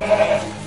Música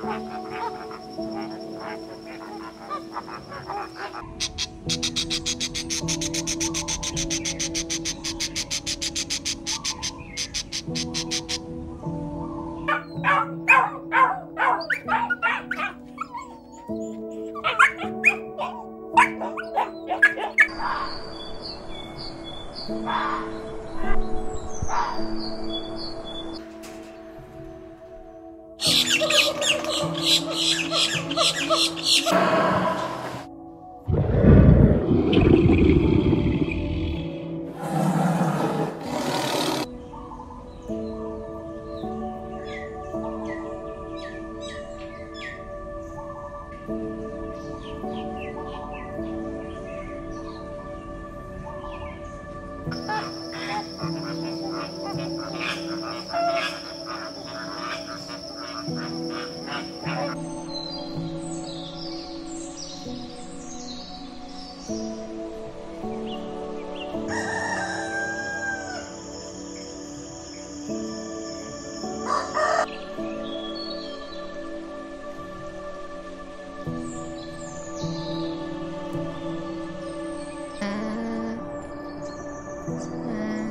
Thank you. 嗯。